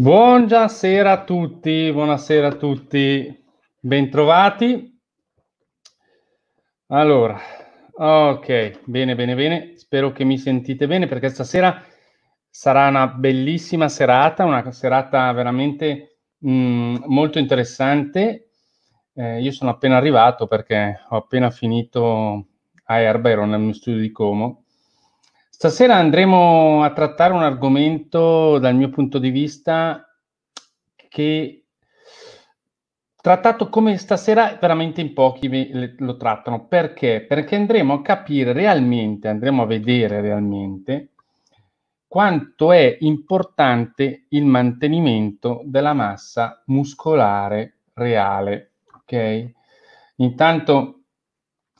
Buonasera a tutti, buonasera a tutti, bentrovati. Allora, ok, bene, bene, bene, spero che mi sentite bene perché stasera sarà una bellissima serata, una serata veramente mh, mm, molto interessante. Eh, io sono appena arrivato perché ho appena finito a Erba, nel mio studio di Como Stasera andremo a trattare un argomento dal mio punto di vista che trattato come stasera veramente in pochi lo trattano. Perché? Perché andremo a capire realmente, andremo a vedere realmente quanto è importante il mantenimento della massa muscolare reale. Ok? Intanto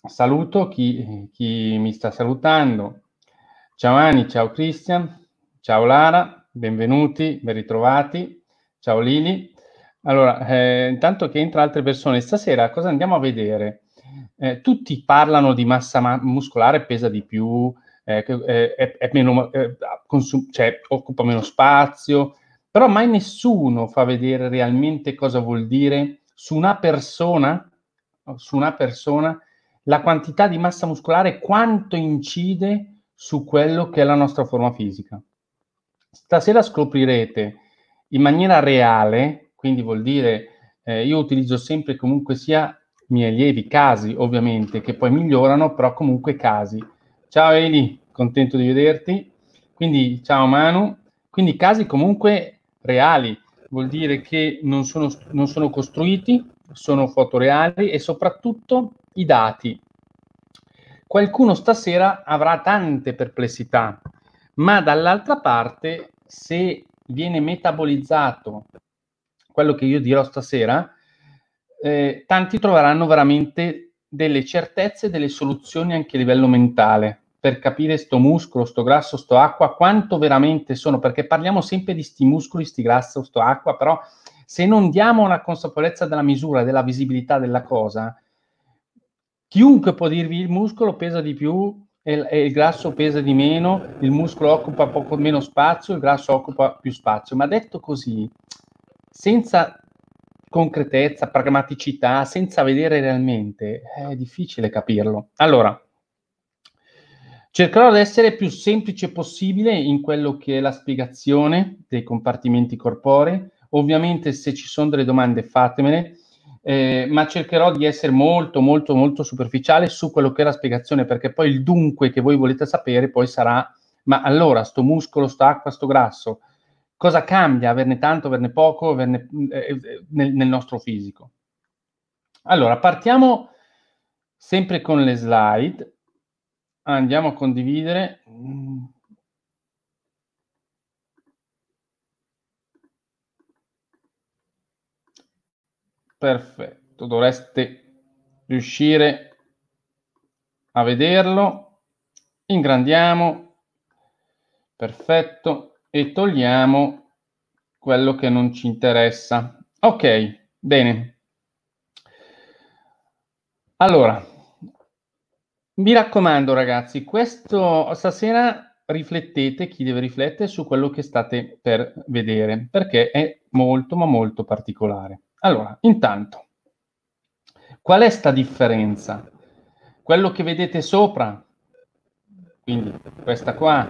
saluto chi, chi mi sta salutando. Ciao Ani, ciao Christian, ciao Lara, benvenuti, ben ritrovati, ciao Lili. Allora, eh, intanto che entra altre persone, stasera cosa andiamo a vedere? Eh, tutti parlano di massa ma- muscolare, pesa di più, eh, eh è, è meno, eh, consum- cioè, occupa meno spazio, però mai nessuno fa vedere realmente cosa vuol dire su una persona, su una persona, la quantità di massa muscolare, quanto incide su quello che è la nostra forma fisica. Stasera scoprirete in maniera reale, quindi vuol dire eh, io utilizzo sempre comunque sia miei allievi, casi ovviamente, che poi migliorano, però comunque casi. Ciao Eli, contento di vederti. Quindi ciao Manu. Quindi casi comunque reali, vuol dire che non sono, non sono costruiti, sono foto reali e soprattutto i dati qualcuno stasera avrà tante perplessità, ma dall'altra parte, se viene metabolizzato quello che io dirò stasera, eh, tanti troveranno veramente delle certezze, delle soluzioni anche a livello mentale per capire sto muscolo, sto grasso, sto acqua, quanto veramente sono, perché parliamo sempre di sti muscoli, sti grasso, sto acqua, però se non diamo una consapevolezza della misura, della visibilità della cosa, Chiunque può dirvi il muscolo pesa di più e il grasso pesa di meno, il muscolo occupa poco meno spazio, il grasso occupa più spazio. Ma detto così, senza concretezza, pragmaticità, senza vedere realmente, è difficile capirlo. Allora, cercherò di essere più semplice possibile in quello che è la spiegazione dei compartimenti corporei. Ovviamente se ci sono delle domande fatemele eh, ma cercherò di essere molto, molto, molto superficiale su quello che è la spiegazione, perché poi il dunque che voi volete sapere poi sarà, ma allora, sto muscolo, sto acqua, sto grasso, cosa cambia averne tanto, averne poco, averne, eh, nel, nel nostro fisico? Allora, partiamo sempre con le slide. Andiamo a condividere. Perfetto, dovreste riuscire a vederlo. Ingrandiamo. Perfetto. E togliamo quello che non ci interessa. Ok, bene. Allora, mi raccomando ragazzi, questo stasera riflettete, chi deve riflettere su quello che state per vedere, perché è molto ma molto particolare. Allora, intanto, qual è sta differenza? Quello che vedete sopra, quindi questa qua,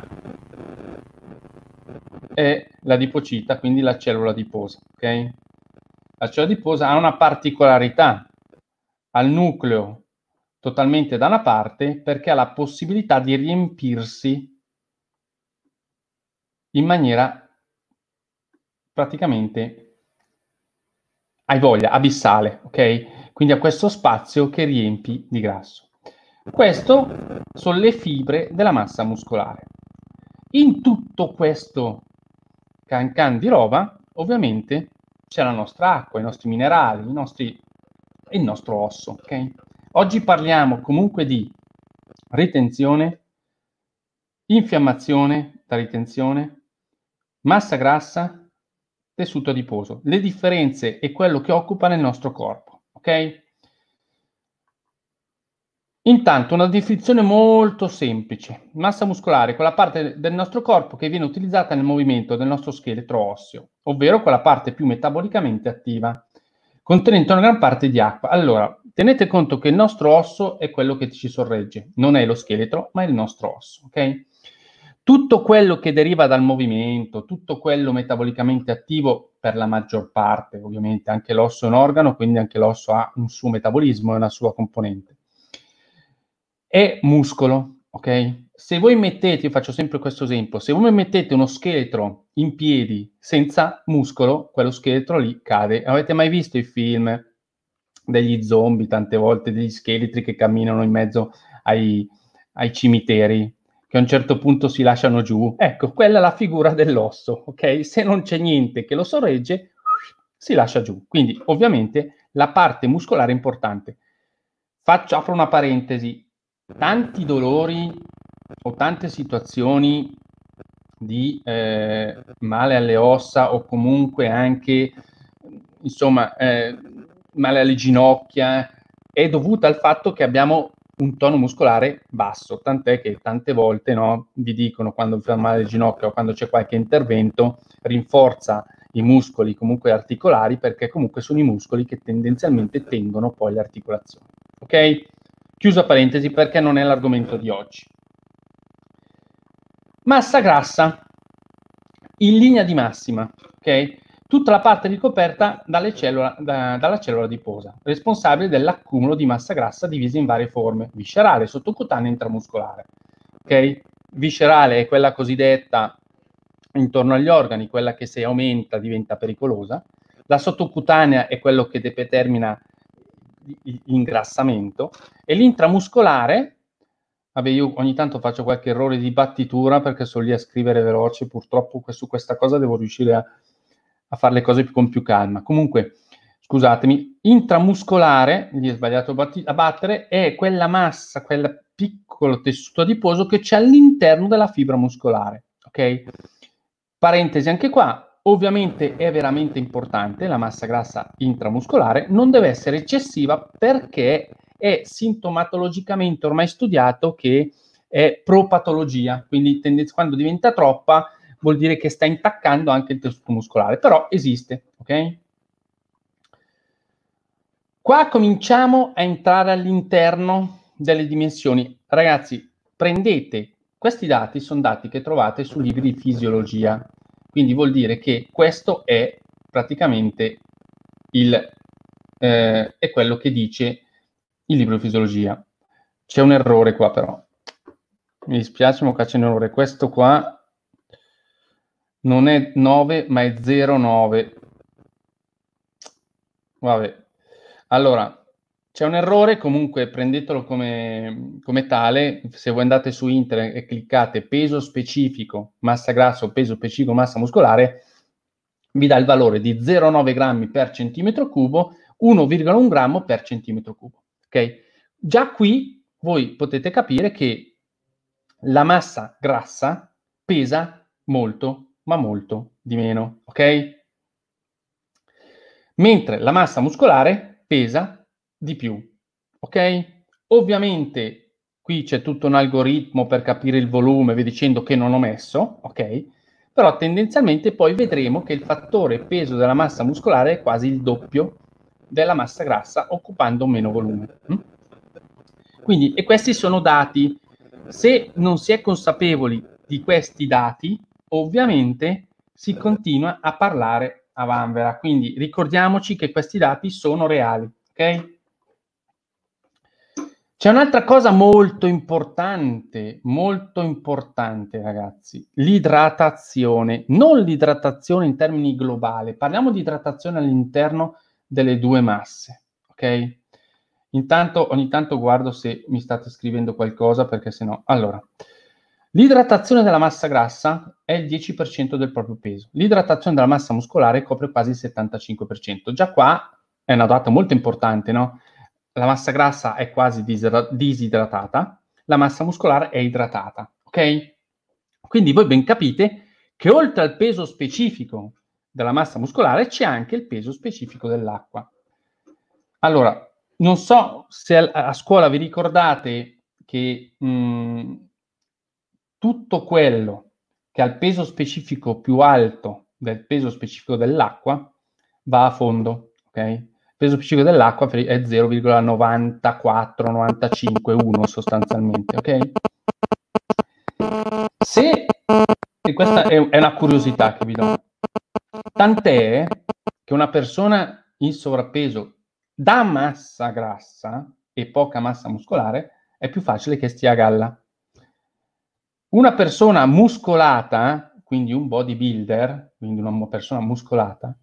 è l'adipocita, quindi la cellula adiposa, ok? La cellula adiposa ha una particolarità, al nucleo totalmente da una parte perché ha la possibilità di riempirsi in maniera praticamente hai voglia, abissale, ok? Quindi ha questo spazio che riempi di grasso. Questo sono le fibre della massa muscolare. In tutto questo can can di roba, ovviamente c'è la nostra acqua, i nostri minerali, i nostri, il nostro osso, ok? Oggi parliamo comunque di ritenzione, infiammazione da ritenzione, massa grassa, tessuto adiposo. Le differenze e quello che occupa nel nostro corpo, ok? Intanto una definizione molto semplice. Massa muscolare quella parte del nostro corpo che viene utilizzata nel movimento del nostro scheletro osseo, ovvero quella parte più metabolicamente attiva, contenente una gran parte di acqua. Allora, tenete conto che il nostro osso è quello che ci sorregge, non è lo scheletro, ma è il nostro osso, ok? Tutto quello che deriva dal movimento, tutto quello metabolicamente attivo, per la maggior parte, ovviamente anche l'osso è un organo, quindi anche l'osso ha un suo metabolismo e una sua componente è muscolo, ok? Se voi mettete, io faccio sempre questo esempio, se voi mettete uno scheletro in piedi senza muscolo, quello scheletro lì cade. Avete mai visto i film degli zombie, tante volte degli scheletri che camminano in mezzo ai, ai cimiteri, che a un certo punto si lasciano giù? Ecco, quella è la figura dell'osso, ok? Se non c'è niente che lo sorregge, si lascia giù. Quindi, ovviamente, la parte muscolare è importante. Faccio, apro una parentesi, tanti dolori o tante situazioni di eh, male alle ossa o comunque anche insomma eh, male alle ginocchia è dovuta al fatto che abbiamo un tono muscolare basso, tant'è che tante volte no, vi dicono quando fa male le ginocchia o quando c'è qualche intervento, rinforza i muscoli comunque articolari perché comunque sono i muscoli che tendenzialmente tengono poi le articolazioni. Ok? Chiusa parentesi perché non è l'argomento di oggi. Massa grassa, in linea di massima, ok? Tutta la parte ricoperta cellula, da, dalla cellula adiposa, responsabile dell'accumulo di massa grassa divisa in varie forme, viscerale, sottocutanea e intramuscolare. Ok? Viscerale è quella cosiddetta intorno agli organi, quella che se aumenta diventa pericolosa. La sottocutanea è quello che determina ingrassamento e l'intramuscolare, vabbè io ogni tanto faccio qualche errore di battitura perché sono lì a scrivere veloce, purtroppo su questa cosa devo riuscire a, a fare le cose con più calma. Comunque, scusatemi, intramuscolare, lì è sbagliato a battere, è quella massa, quel piccolo tessuto adiposo che c'è all'interno della fibra muscolare, ok? Parentesi anche qua, Ovviamente è veramente importante la massa grassa intramuscolare, non deve essere eccessiva perché è sintomatologicamente ormai studiato che è propatologia, quindi quando diventa troppa vuol dire che sta intaccando anche il tessuto muscolare, però esiste, ok? Qua cominciamo a entrare all'interno delle dimensioni. Ragazzi, prendete questi dati, sono dati che trovate su libri di fisiologia, quindi vuol dire che questo è praticamente il, eh, è quello che dice il libro di fisiologia. C'è un errore qua però. Mi dispiace, ma qua c'è un errore. Questo qua non è 9, ma è 09. Vabbè. Allora, c'è un errore, comunque prendetelo come, come, tale, se voi andate su internet e cliccate peso specifico, massa grassa o peso specifico, massa muscolare, vi dà il valore di 0,9 grammi per centimetro cubo, 1,1 grammo per centimetro cubo. Ok? Già qui voi potete capire che la massa grassa pesa molto, ma molto di meno. Ok? Mentre la massa muscolare pesa di più. Ok? Ovviamente qui c'è tutto un algoritmo per capire il volume, vi dicendo che non ho messo, ok? Però tendenzialmente poi vedremo che il fattore peso della massa muscolare è quasi il doppio della massa grassa occupando meno volume. Mm? Quindi, e questi sono dati. Se non si è consapevoli di questi dati, ovviamente si continua a parlare a vanvera. Quindi ricordiamoci che questi dati sono reali, ok? C'è un'altra cosa molto importante, molto importante ragazzi, l'idratazione, non l'idratazione in termini globali, parliamo di idratazione all'interno delle due masse, ok? Intanto, ogni tanto guardo se mi state scrivendo qualcosa perché se no... Allora, l'idratazione della massa grassa è il 10% del proprio peso, l'idratazione della massa muscolare copre quasi il 75%. Già qua è una data molto importante, no? la massa grassa è quasi disidratata, la massa muscolare è idratata, ok? Quindi voi ben capite che oltre al peso specifico della massa muscolare c'è anche il peso specifico dell'acqua. Allora, non so se a, scuola vi ricordate che mh, tutto quello che ha il peso specifico più alto del peso specifico dell'acqua va a fondo, ok? Il peso specifico dell'acqua è 0,94, 95, 1 sostanzialmente, ok? Se, e questa è, è una curiosità che vi do, tant'è che una persona in sovrappeso da massa grassa e poca massa muscolare è più facile che stia a galla. Una persona muscolata, quindi un bodybuilder, quindi una persona muscolata,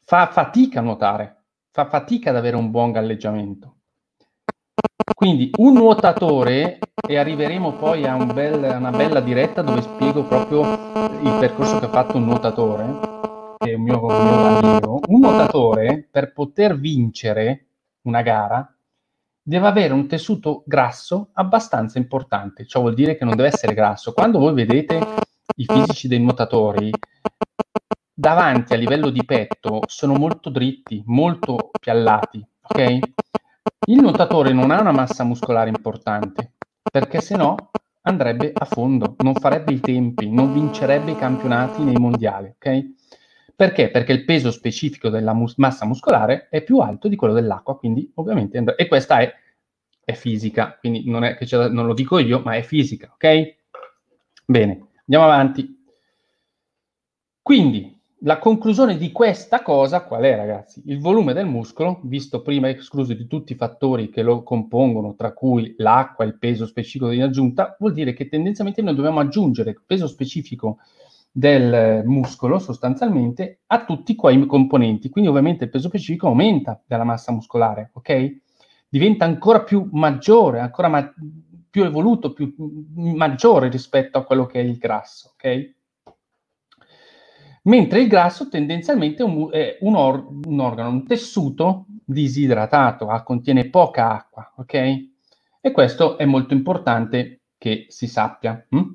fa fatica a nuotare, fa fatica ad avere un buon galleggiamento. Quindi un nuotatore, e arriveremo poi a un bel, una bella diretta dove spiego proprio il percorso che ha fatto un nuotatore, che è un mio, un mio allievo, un nuotatore per poter vincere una gara deve avere un tessuto grasso abbastanza importante, ciò vuol dire che non deve essere grasso. Quando voi vedete i fisici dei nuotatori, davanti a livello di petto sono molto dritti, molto piallati, ok? Il nuotatore non ha una massa muscolare importante, perché se no andrebbe a fondo, non farebbe i tempi, non vincerebbe i campionati nei mondiali, ok? Perché? Perché il peso specifico della mus- massa muscolare è più alto di quello dell'acqua, quindi ovviamente andrà- e questa è, è fisica, quindi non è che la- non lo dico io, ma è fisica, ok? Bene, andiamo avanti. Quindi, la conclusione di questa cosa qual è, ragazzi? Il volume del muscolo, visto prima escluso di tutti i fattori che lo compongono, tra cui l'acqua il peso specifico in aggiunta, vuol dire che tendenzialmente noi dobbiamo aggiungere peso specifico del muscolo sostanzialmente a tutti quei componenti. Quindi ovviamente il peso specifico aumenta della massa muscolare, ok? Diventa ancora più maggiore, ancora ma- più evoluto, più maggiore rispetto a quello che è il grasso, ok? mentre il grasso tendenzialmente è un, è un, or, un organo, un tessuto disidratato, ah, contiene poca acqua, ok? E questo è molto importante che si sappia. Hm?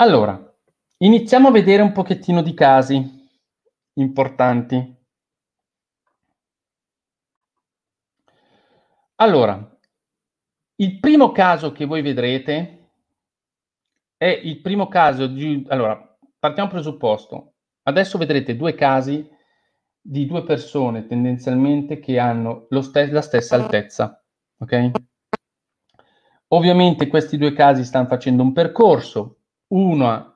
Allora, iniziamo a vedere un pochettino di casi importanti. Allora, il primo caso che voi vedrete è il primo caso di... Allora, partiamo presupposto. Adesso vedrete due casi di due persone tendenzialmente che hanno st- la stessa altezza, ok? Ovviamente questi due casi stanno facendo un percorso, uno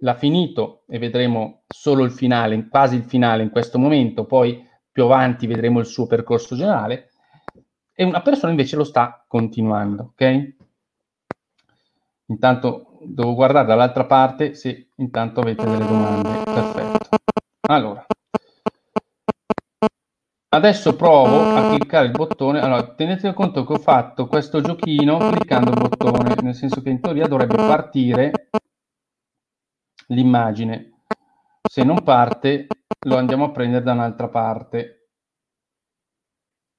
l'ha finito e vedremo solo il finale, quasi il finale in questo momento, poi più avanti vedremo il suo percorso generale, e una persona invece lo sta continuando, ok? Intanto devo guardare dall'altra parte se intanto avete delle domande. Perfetto. Allora, adesso provo a cliccare il bottone. Allora, tenete conto che ho fatto questo giochino cliccando il bottone, nel senso che in teoria dovrebbe partire l'immagine. Se non parte, lo andiamo a prendere da un'altra parte.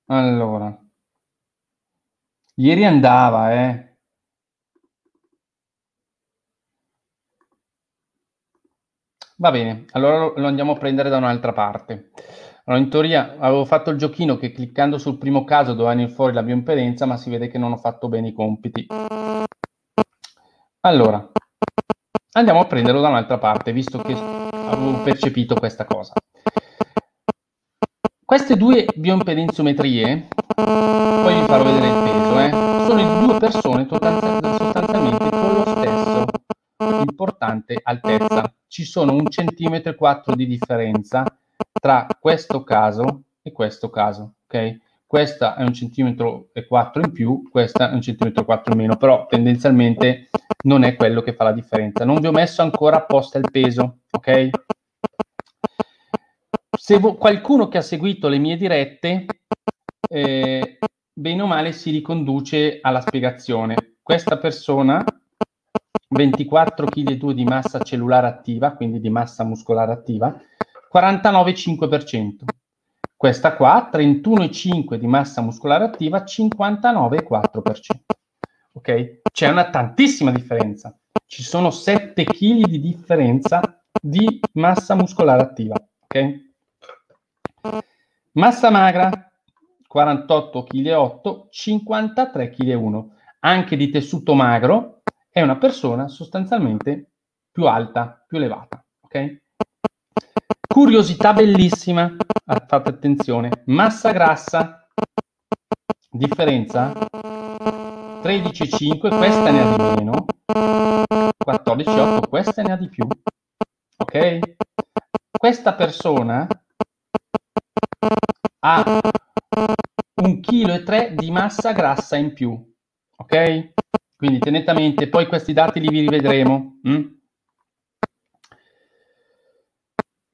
Allora, ieri andava, eh. Va bene, allora lo, andiamo a prendere da un'altra parte. Allora, in teoria avevo fatto il giochino che cliccando sul primo caso doveva venire fuori la bioimpedenza, ma si vede che non ho fatto bene i compiti. Allora, andiamo a prenderlo da un'altra parte, visto che avevo percepito questa cosa. Queste due bioimpedenziometrie, poi vi farò vedere il peso, eh, sono due persone sostanzialmente con lo stesso importante altezza. Ci sono un centimetro e quattro di differenza tra questo caso e questo caso, ok? Questa è un centimetro e quattro in più, questa è un centimetro e quattro in meno, però tendenzialmente non è quello che fa la differenza. Non vi ho messo ancora apposta il peso, ok? Se vo- qualcuno che ha seguito le mie dirette, eh, bene o male si riconduce alla spiegazione. Questa persona 24 kg di massa cellulare attiva, quindi di massa muscolare attiva, 49,5%. Questa qua, 31,5 di massa muscolare attiva, 59,4%. Ok? C'è una tantissima differenza. Ci sono 7 kg di differenza di massa muscolare attiva. Ok? Massa magra 48,8 kg, 53,1 kg. Anche di tessuto magro è una persona sostanzialmente più alta, più elevata. Ok? Curiosità bellissima, fate attenzione, massa grassa, differenza 13,5, questa ne ha di meno, 14,8, questa ne ha di più. Ok? Questa persona ha un chilo e tre di massa grassa in più. Ok? Quindi tenete a mente, poi questi dati li vi rivedremo. Mm?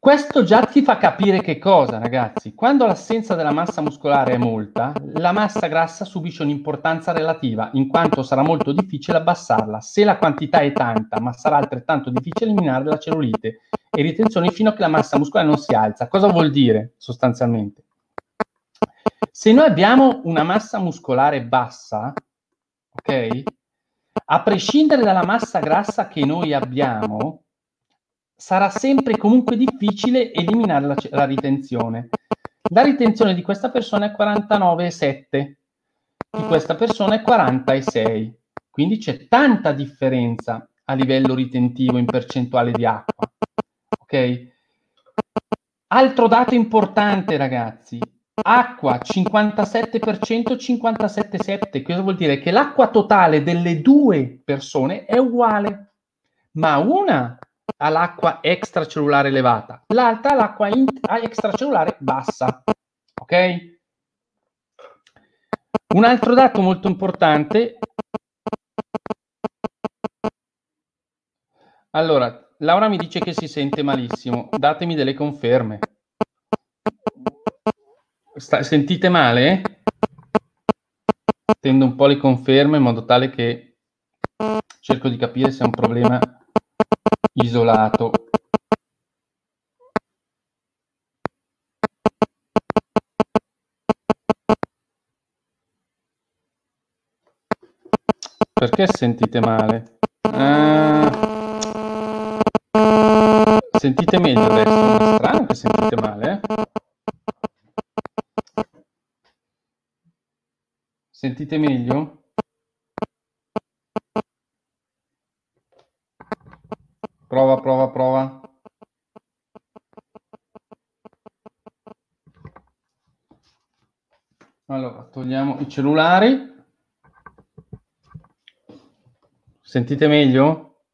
Questo già ti fa capire che cosa, ragazzi? Quando l'assenza della massa muscolare è molta, la massa grassa subisce un'importanza relativa, in quanto sarà molto difficile abbassarla. Se la quantità è tanta, ma sarà altrettanto difficile eliminare la cellulite e ritenzione fino a che la massa muscolare non si alza. Cosa vuol dire sostanzialmente? Se noi abbiamo una massa muscolare bassa, ok? A prescindere dalla massa grassa che noi abbiamo, sarà sempre comunque difficile eliminare la, la ritenzione. La ritenzione di questa persona è 49,7, di questa persona è 46, quindi c'è tanta differenza a livello ritentivo in percentuale di acqua. Ok? Altro dato importante, ragazzi, acqua 57%, 57,7. Cosa vuol dire? Che l'acqua totale delle due persone è uguale, ma una all'acqua extracellulare elevata, l'altra all'acqua extracellulare bassa. Ok? Un altro dato molto importante. Allora, Laura mi dice che si sente malissimo. Datemi delle conferme. Sta, sentite male? Tendo un po' le conferme in modo tale che cerco di capire se è un problema isolato Perché sentite male? Ah. Sentite meglio adesso? È strano che sentite male, eh? Sentite meglio? Allora, togliamo i cellulari. Sentite meglio?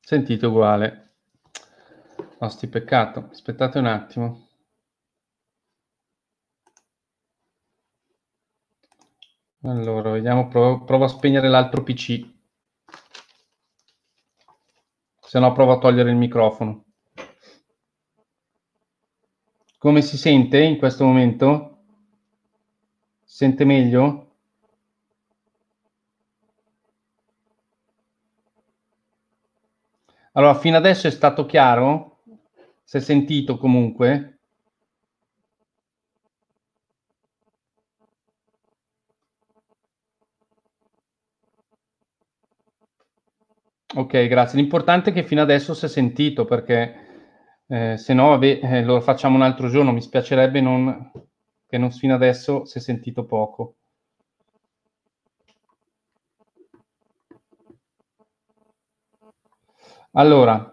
Sentite uguale. Osti, peccato. Aspettate un attimo. Allora, vediamo, provo, provo a spegnere l'altro PC. Se no provo a togliere il microfono. Come si sente in questo momento? Sente meglio? Allora, fino adesso è stato chiaro? Si è sentito comunque? Ok, grazie. L'importante è che fino adesso si è sentito perché eh, se no vabbè, eh, lo facciamo un altro giorno. Mi spiacerebbe non, che non, fino adesso si è sentito poco. Allora,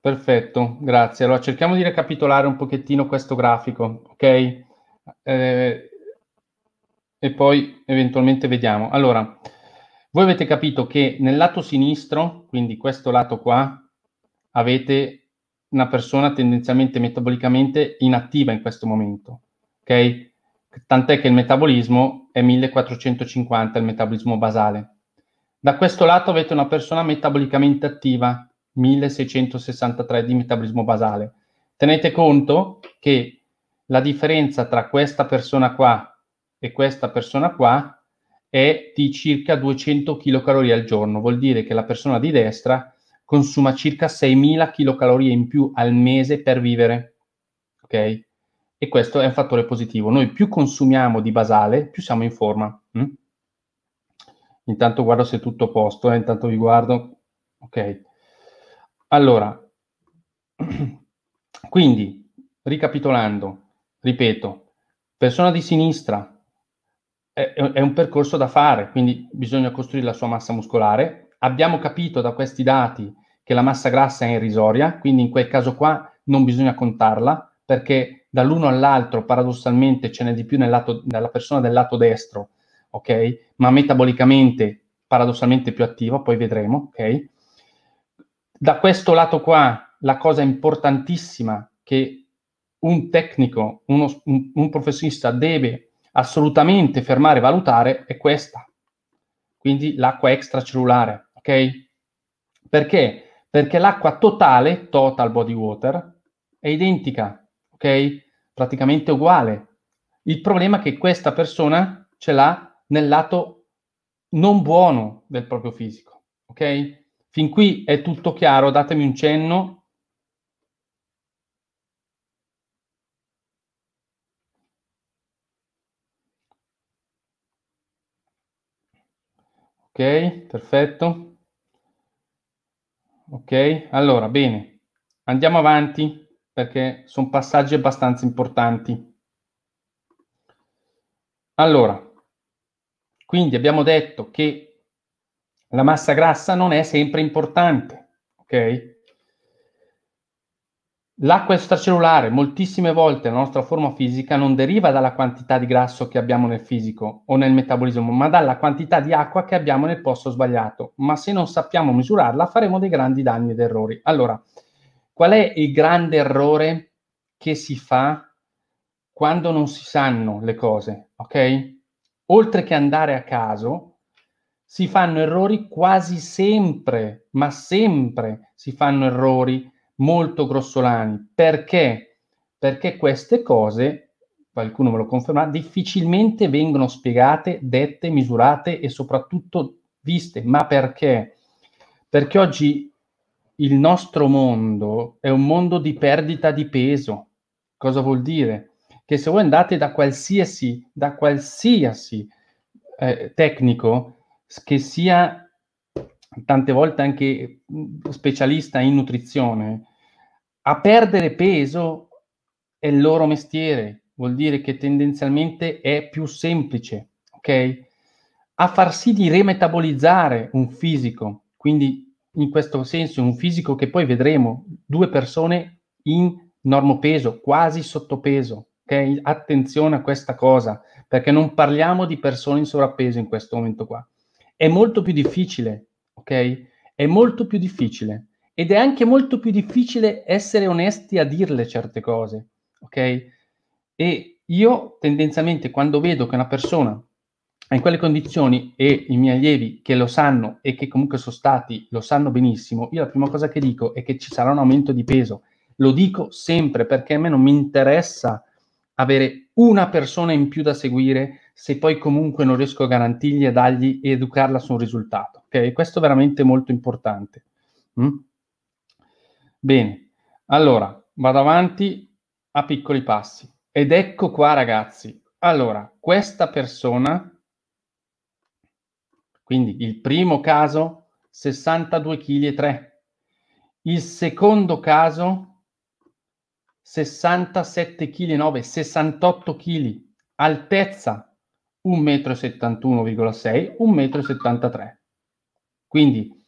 perfetto, grazie. Allora cerchiamo di ricapitolare un pochettino questo grafico, ok? Eh, e poi eventualmente vediamo. Allora, voi avete capito che nel lato sinistro, quindi questo lato qua, avete una persona tendenzialmente metabolicamente inattiva in questo momento, ok? Tant'è che il metabolismo è 1450, il metabolismo basale. Da questo lato avete una persona metabolicamente attiva, 1663 di metabolismo basale. Tenete conto che la differenza tra questa persona qua e questa persona qua è di circa 200 kcal al giorno, vuol dire che la persona di destra consuma circa 6.000 kcal in più al mese per vivere. Ok? E questo è un fattore positivo. Noi più consumiamo di basale, più siamo in forma. Mm? Intanto guardo se è tutto a posto, eh? intanto vi guardo. Ok? Allora, quindi, ricapitolando, ripeto, persona di sinistra è, è un percorso da fare, quindi bisogna costruire la sua massa muscolare. Abbiamo capito da questi dati che la massa grassa è irrisoria, quindi in quel caso qua non bisogna contarla, perché dall'uno all'altro paradossalmente ce n'è di più nel lato, nella persona del lato destro, ok? Ma metabolicamente paradossalmente più attiva, poi vedremo, ok? Da questo lato qua, la cosa importantissima che un tecnico, uno, un, un professionista deve assolutamente fermare e valutare è questa. Quindi l'acqua extracellulare, ok? Perché? Perché l'acqua totale, total body water, è identica, ok? Praticamente uguale. Il problema è che questa persona ce l'ha nel lato non buono del proprio fisico, ok? Fin qui è tutto chiaro, datemi un cenno Ok, perfetto. Ok, allora, bene. Andiamo avanti perché sono passaggi abbastanza importanti. Allora, quindi abbiamo detto che la massa grassa non è sempre importante, ok? L'acqua extracellulare, moltissime volte la nostra forma fisica non deriva dalla quantità di grasso che abbiamo nel fisico o nel metabolismo, ma dalla quantità di acqua che abbiamo nel posto sbagliato. Ma se non sappiamo misurarla, faremo dei grandi danni ed errori. Allora, qual è il grande errore che si fa quando non si sanno le cose? Ok? Oltre che andare a caso, si fanno errori quasi sempre, ma sempre si fanno errori molto grossolani. Perché? Perché queste cose, qualcuno me lo conferma, difficilmente vengono spiegate, dette, misurate e soprattutto viste. Ma perché? Perché oggi il nostro mondo è un mondo di perdita di peso. Cosa vuol dire? Che se voi andate da qualsiasi, da qualsiasi eh, tecnico che sia tante volte anche specialista in nutrizione, a perdere peso è il loro mestiere, vuol dire che tendenzialmente è più semplice, ok? A far sì di remetabolizzare un fisico, quindi in questo senso un fisico che poi vedremo due persone in normopeso, quasi sottopeso, ok? Attenzione a questa cosa, perché non parliamo di persone in sovrappeso in questo momento qua. È molto più difficile, ok? È molto più difficile ed è anche molto più difficile essere onesti a dirle certe cose, ok? E io tendenzialmente quando vedo che una persona è in quelle condizioni e i miei allievi che lo sanno e che comunque sono stati lo sanno benissimo, io la prima cosa che dico è che ci sarà un aumento di peso. Lo dico sempre perché a me non mi interessa avere una persona in più da seguire se poi comunque non riesco a garantirgli e dargli e educarla su un risultato. Ok? Questo è veramente molto importante. Mm? Bene, allora vado avanti a piccoli passi. Ed ecco qua, ragazzi. Allora, questa persona, quindi il primo caso, 62 kg e 3. Il secondo caso, 67 kg e 9, 68 kg. Altezza, 1,71,6 m, 1,73 m. Quindi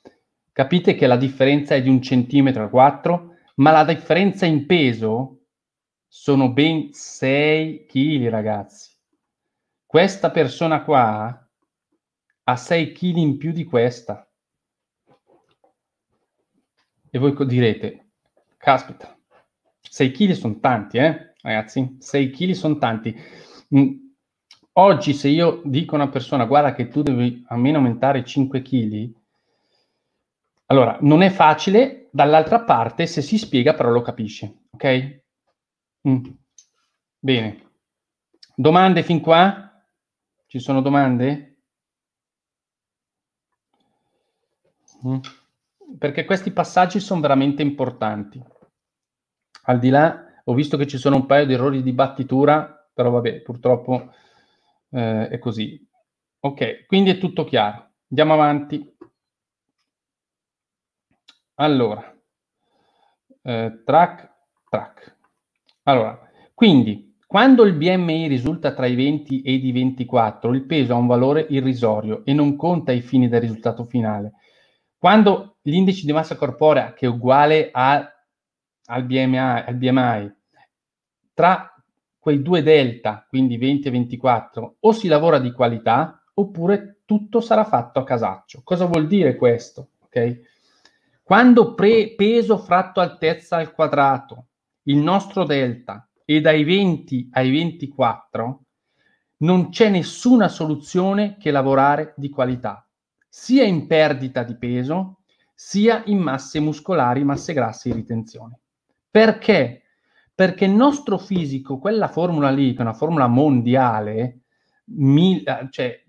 Capite che la differenza è di un centimetro a 4, ma la differenza in peso sono ben 6 kg, ragazzi. Questa persona qua ha 6 kg in più di questa. E voi direte, caspita, 6 kg sono tanti, eh, ragazzi? 6 kg sono tanti. Oggi se io dico a una persona, guarda che tu devi almeno aumentare 5 kg, allora, non è facile, dall'altra parte, se si spiega, però lo capisce. Ok? Mm. Bene. Domande fin qua? Ci sono domande? Mm. Perché questi passaggi sono veramente importanti. Al di là, ho visto che ci sono un paio di errori di battitura, però vabbè, purtroppo eh, è così. Ok, quindi è tutto chiaro. Andiamo avanti. allora, eh, track, track. Allora, quindi, quando il BMI risulta tra i 20 e i 24, il peso ha un valore irrisorio e non conta ai fini del risultato finale. Quando l'indice di massa corporea, che è uguale a, al, BMI, al BMI, tra quei due delta, quindi 20 e 24, o si lavora di qualità oppure tutto sarà fatto a casaccio. Cosa vuol dire questo? Okay? Quando pre- peso fratto altezza al quadrato, il nostro delta è dai 20 ai 24, non c'è nessuna soluzione che lavorare di qualità, sia in perdita di peso, sia in masse muscolari, masse grasse e ritenzione. Perché? Perché il nostro fisico, quella formula lì, che è una formula mondiale, mil, cioè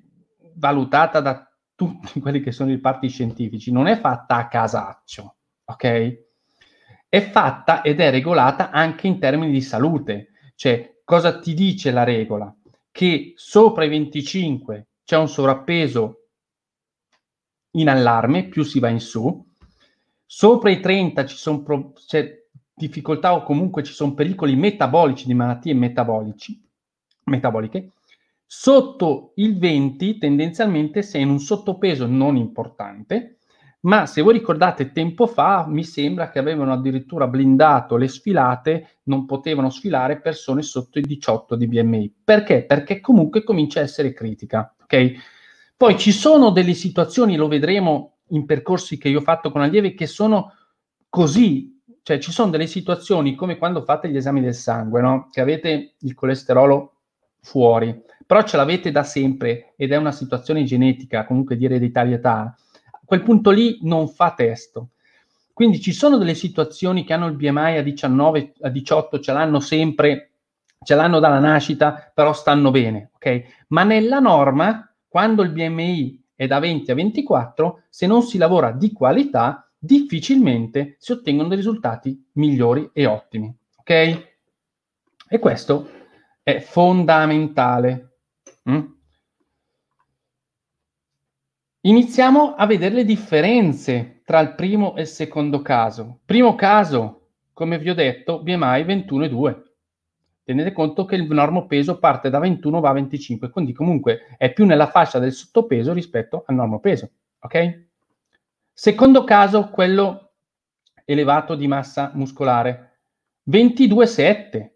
valutata da tutti quelli che sono i parti scientifici, non è fatta a casaccio, ok? È fatta ed è regolata anche in termini di salute. Cioè, cosa ti dice la regola? Che sopra i 25 c'è un sovrappeso in allarme, più si va in su, sopra i 30 ci sono pro- c'è difficoltà o comunque ci sono pericoli metabolici di malattie metaboliche, sotto il 20 tendenzialmente sei in un sottopeso non importante, ma se voi ricordate tempo fa mi sembra che avevano addirittura blindato le sfilate, non potevano sfilare persone sotto i 18 di BMI. Perché? Perché comunque comincia a essere critica, ok? Poi ci sono delle situazioni, lo vedremo in percorsi che io ho fatto con allievi, che sono così cioè ci sono delle situazioni come quando fate gli esami del sangue, no? Che avete il colesterolo fuori, però ce l'avete da sempre ed è una situazione genetica, comunque di ereditarietà, a quel punto lì non fa testo. Quindi ci sono delle situazioni che hanno il BMI a 19, a 18, ce l'hanno sempre, ce l'hanno dalla nascita, però stanno bene, ok? Ma nella norma, quando il BMI è da 20 a 24, se non si lavora di qualità, difficilmente si ottengono dei risultati migliori e ottimi. Ok? E questo è fondamentale. Mm? Iniziamo a vedere le differenze tra il primo e il secondo caso. Primo caso, come vi ho detto, BMI 21,2. Tenete conto che il normo peso parte da 21 va a 25, quindi comunque è più nella fascia del sottopeso rispetto al normo peso. Ok? Secondo caso, quello elevato di massa muscolare, 22,7.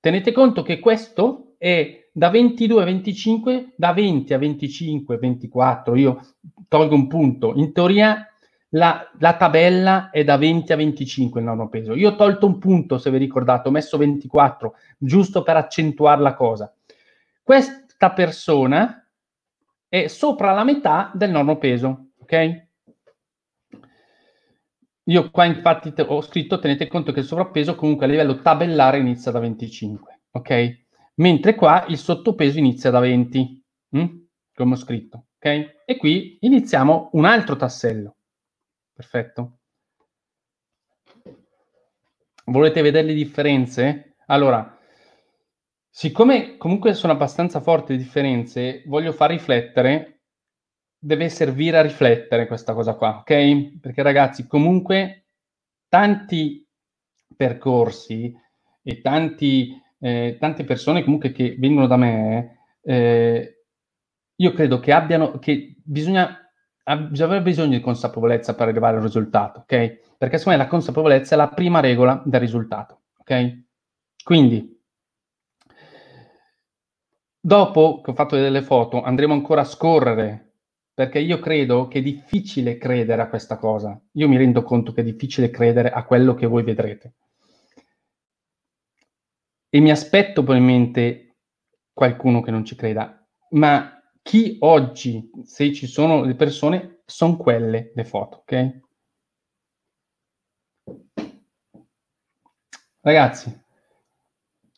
Tenete conto che questo è da 22 a 25, da 20 a 25, 24, io tolgo un punto. In teoria la, la, tabella è da 20 a 25 il normo peso. Io ho tolto un punto, se vi ricordate, ho messo 24, giusto per accentuare la cosa. Questa persona è sopra la metà del normo peso, ok? Io qua infatti ho scritto, tenete conto che il sovrappeso comunque a livello tabellare inizia da 25, ok? Mentre qua il sottopeso inizia da 20, hm? come ho scritto, ok? E qui iniziamo un altro tassello. Perfetto. Volete vedere le differenze? Allora, siccome comunque sono abbastanza forti le differenze, voglio far riflettere deve servire a riflettere questa cosa qua, ok? Perché ragazzi, comunque tanti percorsi e tanti, eh, tante persone comunque che vengono da me, eh, io credo che abbiano, che bisogna, bisogna avere bisogno di consapevolezza per arrivare al risultato, ok? Perché secondo me la consapevolezza è la prima regola del risultato, ok? Quindi, dopo che ho fatto delle foto, andremo ancora a scorrere perché io credo che è difficile credere a questa cosa. Io mi rendo conto che è difficile credere a quello che voi vedrete. E mi aspetto probabilmente qualcuno che non ci creda, ma chi oggi, se ci sono le persone, sono quelle le foto, ok? Ragazzi,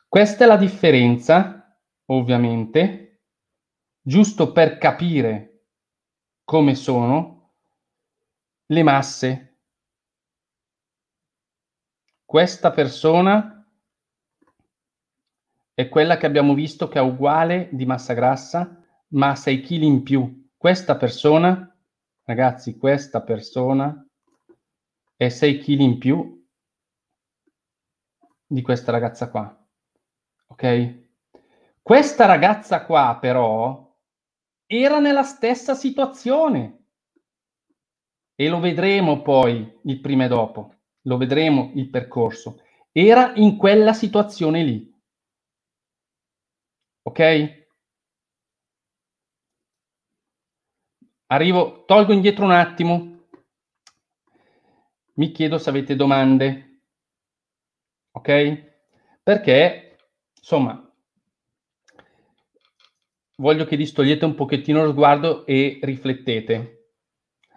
questa è la differenza, ovviamente, giusto per capire come sono le masse. Questa persona è quella che abbiamo visto che ha uguale di massa grassa, ma 6 kg in più. Questa persona, ragazzi, questa persona è 6 kg in più di questa ragazza qua. Ok? Questa ragazza qua però era nella stessa situazione e lo vedremo poi il prima e dopo, lo vedremo il percorso. Era in quella situazione lì. Ok? Arrivo, tolgo indietro un attimo. Mi chiedo se avete domande. Ok? Perché, insomma, voglio che distogliete un pochettino lo sguardo e riflettete.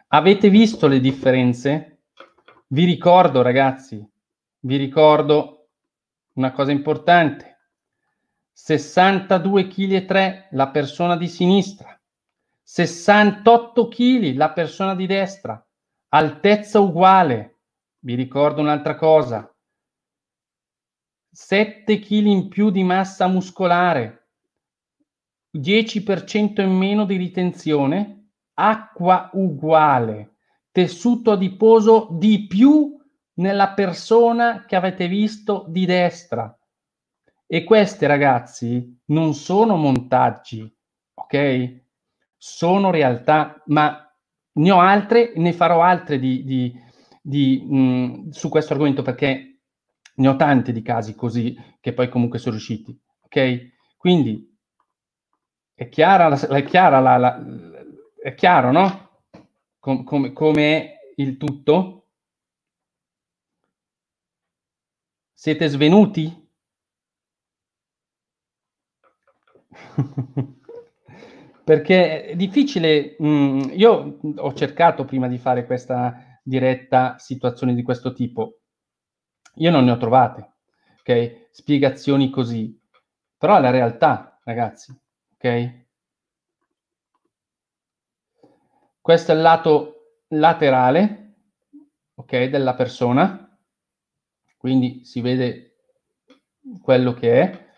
Avete visto le differenze? Vi ricordo, ragazzi, vi ricordo una cosa importante. 62 kg e 3 la persona di sinistra, 68 kg la persona di destra, altezza uguale. Vi ricordo un'altra cosa. 7 kg in più di massa muscolare, 10% in meno di ritenzione, acqua uguale, tessuto adiposo di più nella persona che avete visto di destra. E questi ragazzi non sono montaggi, ok? Sono realtà, ma ne ho altre, ne farò altre di, di, di, mh, su questo argomento perché ne ho tanti di casi così che poi comunque sono riusciti, ok? Quindi è chiara, la, è chiara la, la, è chiaro, no? Com, com, come il tutto? Siete svenuti? Perché è difficile, mh, mm, io ho cercato prima di fare questa diretta situazioni di questo tipo, io non ne ho trovate, ok? Spiegazioni così, però è la realtà, ragazzi ok? Questo è il lato laterale, ok, della persona, quindi si vede quello che è,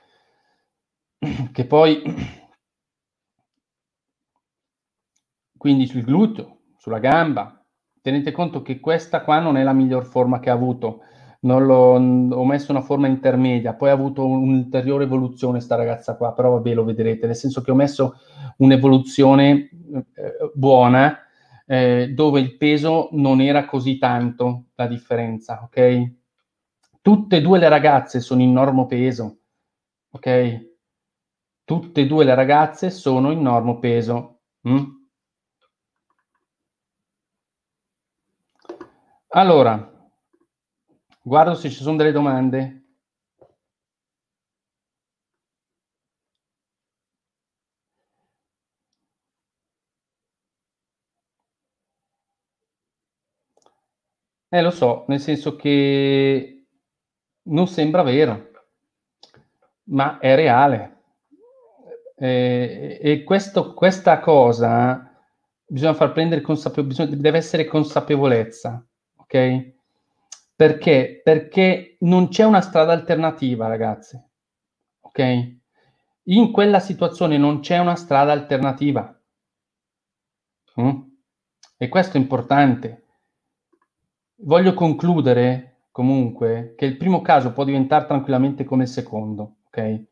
che poi, quindi sul gluteo, sulla gamba, tenete conto che questa qua non è la miglior forma che ha avuto, l'ho, ho messo una forma intermedia, poi ha avuto un'ulteriore evoluzione sta ragazza qua, però vabbè lo vedrete, nel senso che ho messo un'evoluzione eh, buona eh, dove il peso non era così tanto la differenza, ok? Tutte e due le ragazze sono in normo peso, ok? Tutte e due le ragazze sono in normo peso. Mm? Allora, Guardo se ci sono delle domande. Eh, lo so, nel senso che non sembra vero, ma è reale. Eh, e questo, questa cosa bisogna far prendere consapevolezza, deve essere consapevolezza, ok? Perché? Perché non c'è una strada alternativa, ragazzi. Ok? In quella situazione non c'è una strada alternativa. Mm? E questo è importante. Voglio concludere comunque che il primo caso può diventare tranquillamente come il secondo. Ok?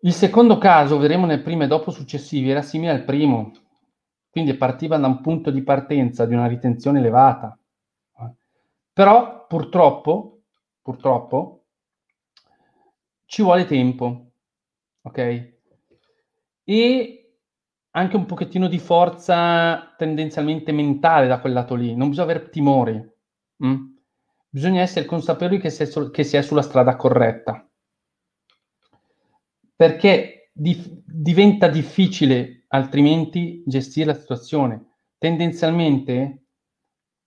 Il secondo caso, vedremo nel primo e dopo successivi, era simile al primo, quindi partiva da un punto di partenza di una ritenzione elevata. Però purtroppo, purtroppo, ci vuole tempo, ok? E anche un pochettino di forza tendenzialmente mentale da quel lato lì, non bisogna avere timore, mm? bisogna essere consapevoli che si, è, che si è sulla strada corretta, perché di, diventa difficile altrimenti gestire la situazione. Tendenzialmente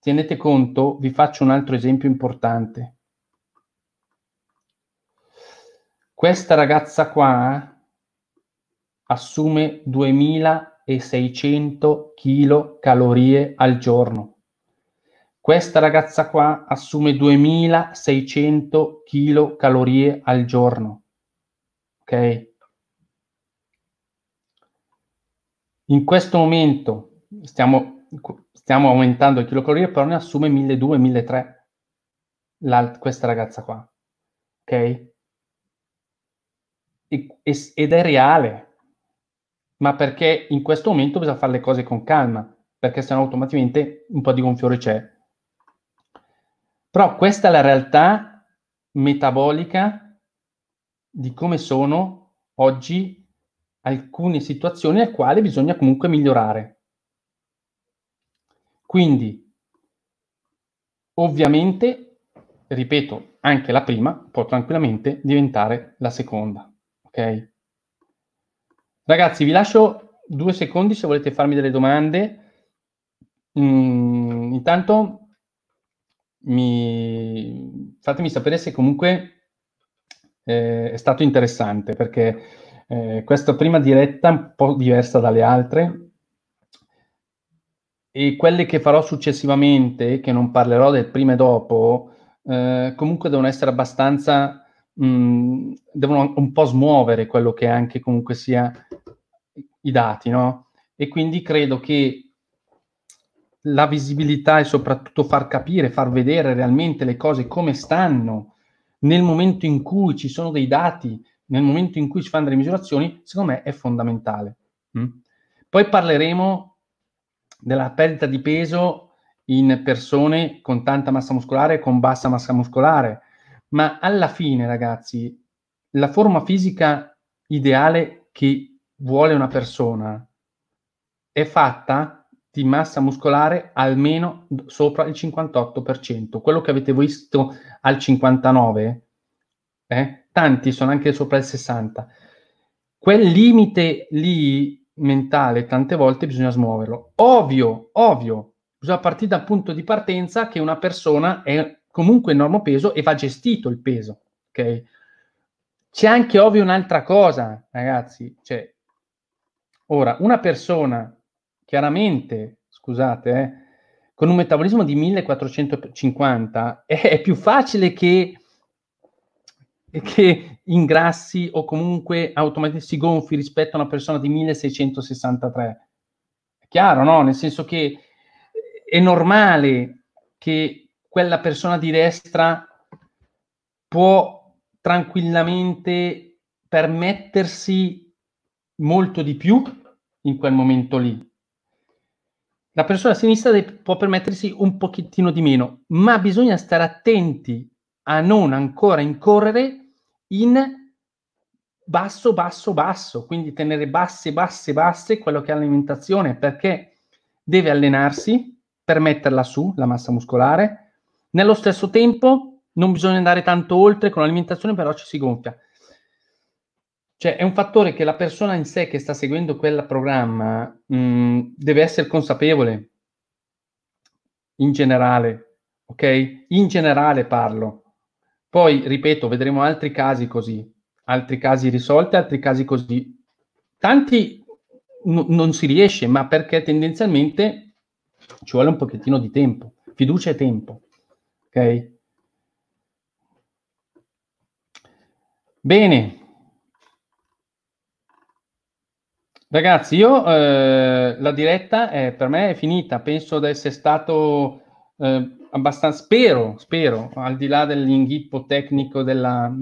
Tenete conto, vi faccio un altro esempio importante. Questa ragazza qua assume 2600 kcal al giorno. Questa ragazza qua assume 2600 kcal al giorno. Ok? In questo momento stiamo stiamo aumentando il chilocalorie, però ne assume 1200-1300 questa ragazza qua. Ok? E, ed è reale. Ma perché in questo momento bisogna fare le cose con calma, perché sennò automaticamente un po' di gonfiore c'è. Però questa è la realtà metabolica di come sono oggi alcune situazioni alle quali bisogna comunque migliorare. Quindi, ovviamente, ripeto, anche la prima può tranquillamente diventare la seconda. Ok? Ragazzi, vi lascio due secondi se volete farmi delle domande. Mm, intanto mi... fatemi sapere se comunque eh, è stato interessante perché eh, questa prima diretta è un po' diversa dalle altre e quelle che farò successivamente, che non parlerò del prima e dopo, eh, comunque devono essere abbastanza, mh, devono un po' smuovere quello che anche comunque sia i dati, no? E quindi credo che la visibilità e soprattutto far capire, far vedere realmente le cose come stanno nel momento in cui ci sono dei dati, nel momento in cui si fanno delle misurazioni, secondo me è fondamentale. Mm? Poi parleremo della perdita di peso in persone con tanta massa muscolare e con bassa massa muscolare. Ma alla fine, ragazzi, la forma fisica ideale che vuole una persona è fatta di massa muscolare almeno sopra il 58%. Quello che avete visto al 59%, eh, tanti sono anche sopra il 60%. Quel limite lì mentale tante volte bisogna smuoverlo. Ovvio, ovvio, bisogna partire dal punto di partenza che una persona è comunque enorme peso e va gestito il peso, ok? C'è anche ovvio un'altra cosa, ragazzi, cioè, ora, una persona chiaramente, scusate, eh, con un metabolismo di 1450 è, è più facile che che ingrassi o comunque automaticamente si gonfi rispetto a una persona di 1663. È chiaro, no? Nel senso che è normale che quella persona di destra può tranquillamente permettersi molto di più in quel momento lì. La persona a sinistra può permettersi un pochettino di meno, ma bisogna stare attenti a non ancora incorrere in basso, basso, basso, quindi tenere basse, basse, basse quello che è l'alimentazione, perché deve allenarsi per metterla su, la massa muscolare. Nello stesso tempo non bisogna andare tanto oltre con l'alimentazione, però ci si gonfia. Cioè è un fattore che la persona in sé che sta seguendo quel programma mh, mm, deve essere consapevole, in generale, ok? In generale parlo. Poi, ripeto, vedremo altri casi così, altri casi risolti, altri casi così. Tanti n- non si riesce, ma perché tendenzialmente ci vuole un pochettino di tempo, fiducia e tempo. Ok? Bene. Ragazzi, io eh, la diretta è, per me è finita, penso di essere stato eh, abbastanza, spero, spero, al di là dell'inghippo tecnico della,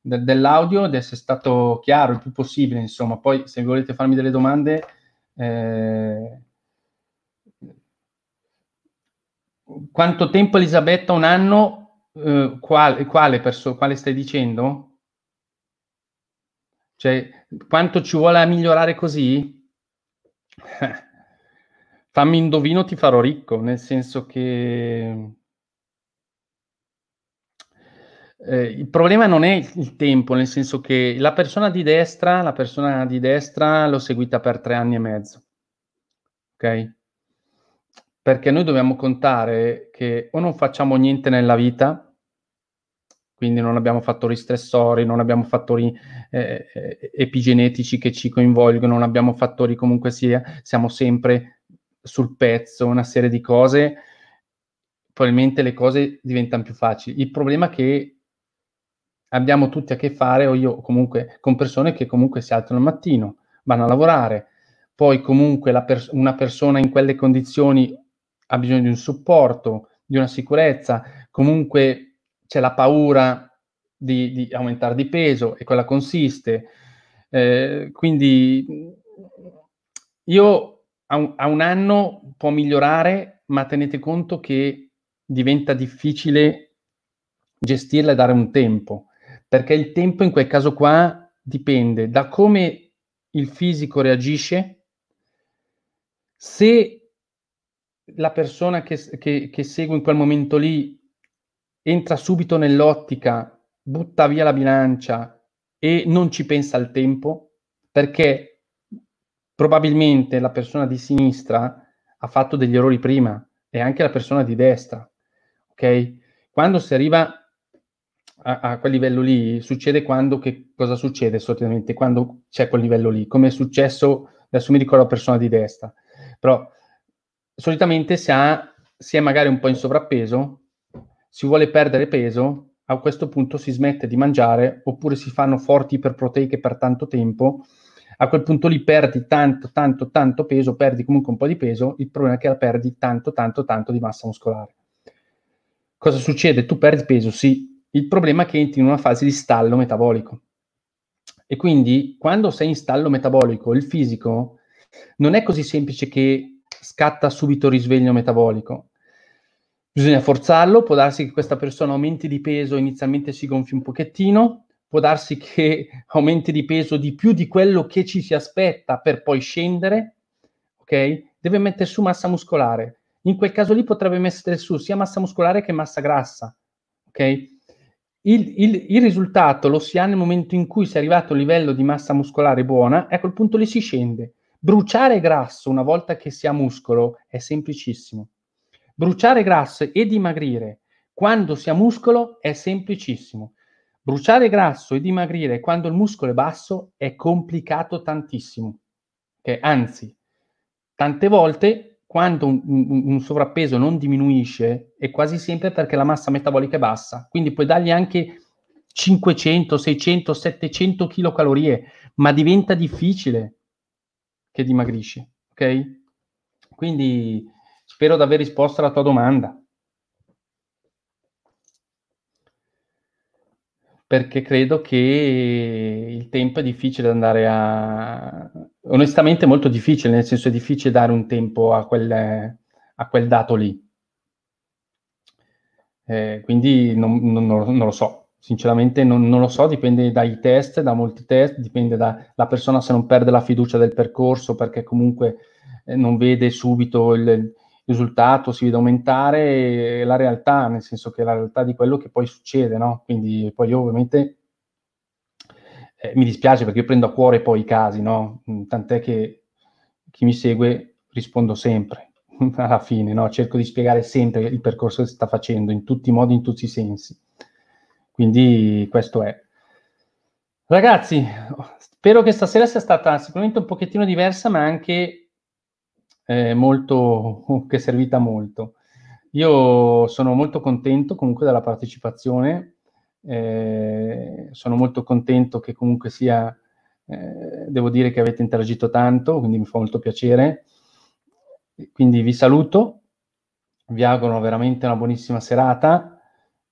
de, dell'audio, di essere stato chiaro il più possibile, insomma. Poi se volete farmi delle domande... Eh, quanto tempo Elisabetta? Un anno? Eh, quale, quale, perso- quale stai dicendo? Cioè, quanto ci vuole a migliorare così? Fammi indovino, ti farò ricco, nel senso che eh, il problema non è il tempo, nel senso che la persona di destra, la persona di destra l'ho seguita per tre anni e mezzo, ok? Perché noi dobbiamo contare che o non facciamo niente nella vita, quindi non abbiamo fattori stressori, non abbiamo fattori eh, eh epigenetici che ci coinvolgono, non abbiamo fattori comunque sia, siamo sempre sul pezzo una serie di cose, probabilmente le cose diventano più facili. Il problema è che abbiamo tutti a che fare, o io comunque, con persone che comunque si alzano al mattino, vanno a lavorare, poi comunque pers- una persona in quelle condizioni ha bisogno di un supporto, di una sicurezza, comunque c'è la paura di, di aumentare di peso e quella consiste. Eh, quindi io a un, a un anno può migliorare, ma tenete conto che diventa difficile gestirla e dare un tempo, perché il tempo in quel caso qua dipende da come il fisico reagisce, se la persona che, che, che segue in quel momento lì entra subito nell'ottica butta via la bilancia e non ci pensa al tempo, perché probabilmente la persona di sinistra ha fatto degli errori prima e anche la persona di destra, ok? Quando si arriva a, a quel livello lì, succede quando, che cosa succede solitamente? Quando c'è quel livello lì, come è successo, adesso mi ricordo la persona di destra, però solitamente si, ha, si è magari un po' in sovrappeso, si vuole perdere peso, a questo punto si smette di mangiare oppure si fanno forti iperproteiche per tanto tempo, a quel punto lì perdi tanto, tanto, tanto peso, perdi comunque un po' di peso, il problema è che perdi tanto, tanto, tanto di massa muscolare. Cosa succede? Tu perdi peso, sì, il problema è che entri in una fase di stallo metabolico. E quindi quando sei in stallo metabolico, il fisico non è così semplice che scatta subito risveglio metabolico bisogna forzarlo, può darsi che questa persona aumenti di peso, inizialmente si gonfi un pochettino, può darsi che aumenti di peso di più di quello che ci si aspetta per poi scendere, ok? Deve mettere su massa muscolare. In quel caso lì potrebbe mettere su sia massa muscolare che massa grassa, ok? Il, il, il, risultato lo si ha nel momento in cui si è arrivato a un livello di massa muscolare buona a quel punto lì si scende. Bruciare grasso una volta che si ha muscolo è semplicissimo. Bruciare grasso e dimagrire quando si ha muscolo è semplicissimo. Bruciare grasso e dimagrire quando il muscolo è basso è complicato tantissimo. Okay? Anzi, tante volte quando un, un, un, sovrappeso non diminuisce è quasi sempre perché la massa metabolica è bassa. Quindi puoi dargli anche 500, 600, 700 kcal, ma diventa difficile che dimagrisci. Ok? Quindi Spero di aver risposto alla tua domanda. Perché credo che il tempo è difficile andare a... Onestamente è molto difficile, nel senso è difficile dare un tempo a quel, a quel dato lì. Eh, quindi non, non, non, lo so, sinceramente non, non, lo so, dipende dai test, da molti test, dipende dalla persona se non perde la fiducia del percorso perché comunque eh, non vede subito il, risultato si vede aumentare la realtà, nel senso che la realtà di quello che poi succede, no? Quindi poi io ovviamente eh, mi dispiace perché io prendo a cuore poi i casi, no? Mm, tant'è che chi mi segue rispondo sempre alla fine, no? Cerco di spiegare sempre il percorso che si sta facendo in tutti i modi, in tutti i sensi. Quindi questo è. Ragazzi, spero che stasera sia stata sicuramente un pochettino diversa, ma anche eh, molto, che è servita molto. Io sono molto contento comunque della partecipazione, eh, sono molto contento che comunque sia, eh, devo dire che avete interagito tanto, quindi mi fa molto piacere. Quindi vi saluto, vi auguro veramente una buonissima serata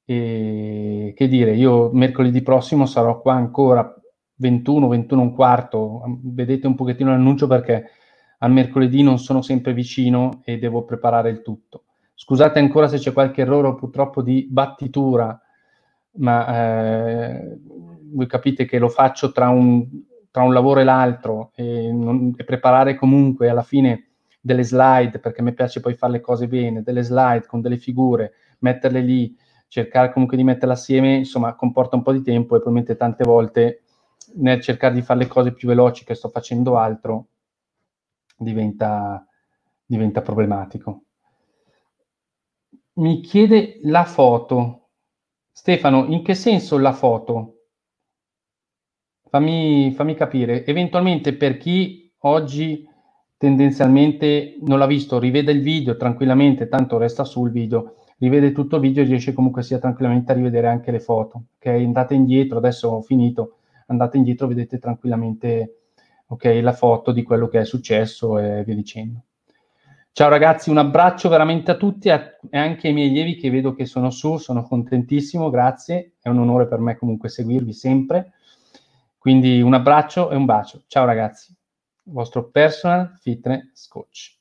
e che dire, io mercoledì prossimo sarò qua ancora 21, 21 un quarto, vedete un pochettino l'annuncio perché al mercoledì non sono sempre vicino e devo preparare il tutto. Scusate ancora se c'è qualche errore purtroppo di battitura, ma eh, voi capite che lo faccio tra un, tra un lavoro e l'altro e, non, e, preparare comunque alla fine delle slide, perché mi piace poi fare le cose bene, delle slide con delle figure, metterle lì, cercare comunque di metterle assieme, insomma, comporta un po' di tempo e probabilmente tante volte nel cercare di fare le cose più veloci che sto facendo altro, diventa, diventa problematico. Mi chiede la foto. Stefano, in che senso la foto? Fammi, fammi capire. Eventualmente per chi oggi tendenzialmente non l'ha visto, rivede il video tranquillamente, tanto resta sul video, rivede tutto il video e riesce comunque sia tranquillamente a rivedere anche le foto. Ok, andate indietro, adesso ho finito, andate indietro, vedete tranquillamente ok? La foto di quello che è successo e via dicendo. Ciao ragazzi, un abbraccio veramente a tutti e anche ai miei allievi che vedo che sono su, sono contentissimo, grazie, è un onore per me comunque seguirvi sempre. Quindi un abbraccio e un bacio. Ciao ragazzi, vostro personal fitness coach.